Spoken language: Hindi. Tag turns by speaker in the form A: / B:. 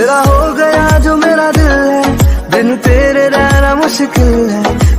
A: तेरा हो गया जो मेरा दिल है। बिन तेरे रहना मुश्किल है।